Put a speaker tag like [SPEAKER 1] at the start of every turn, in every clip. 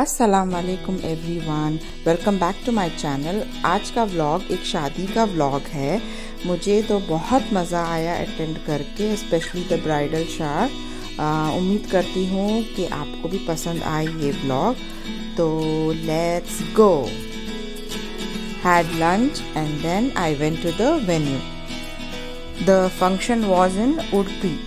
[SPEAKER 1] अस्सलाम everyone welcome back to my channel आज का व्लॉग एक शादी का व्लॉग है। मुझे तो बहुत मज़ा आया अटेंड करके स्पेशली द ब्राइडल शार उम्मीद करती हूँ कि आपको भी पसंद आए ये व्लॉग तो let's go had lunch and then I went to the venue the function was in Udupi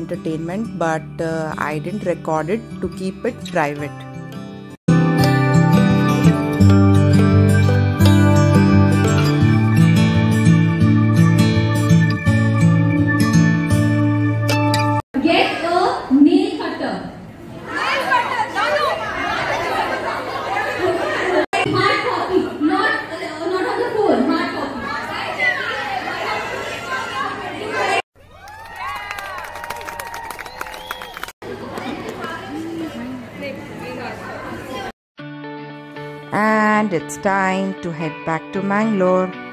[SPEAKER 1] entertainment but uh, I didn't record it to keep it private. It's time to head back to Mangalore.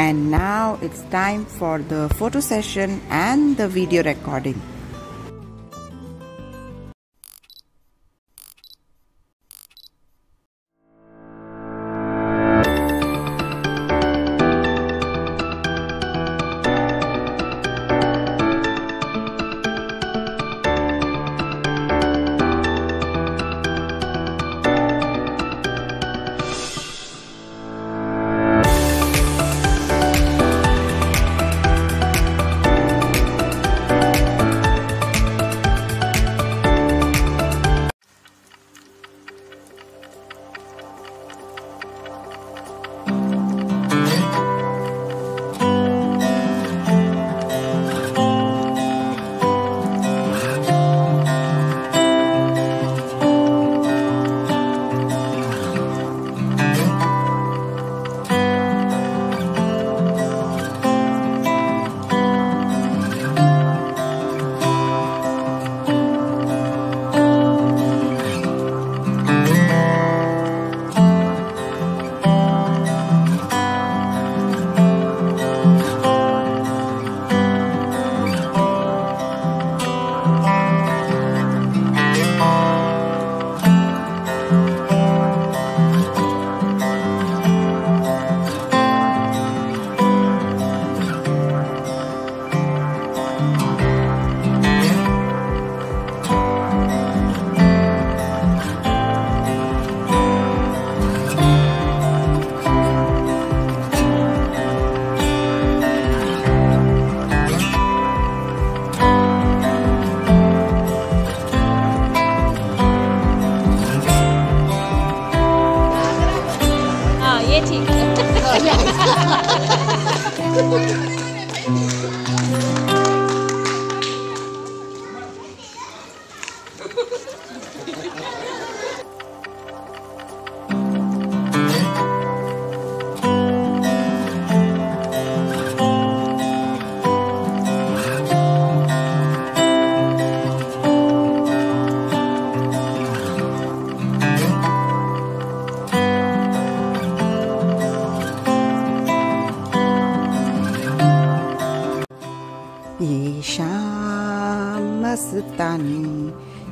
[SPEAKER 1] and now it's time for the photo session and the video recording.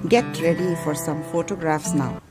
[SPEAKER 1] Get ready for some photographs now.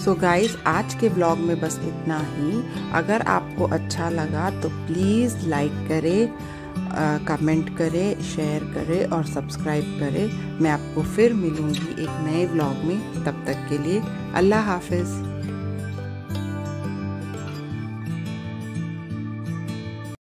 [SPEAKER 1] So so guys आज के blog में बस इतना ही। अगर आपको अच्छा लगा तो प्लीज़ लाइक करें कमेंट करें शेयर करें और सब्सक्राइब करें। मैं आपको फिर मिलूँगी एक नए ब्लॉग में। तब तक के लिए अल्लाह हाफिज़।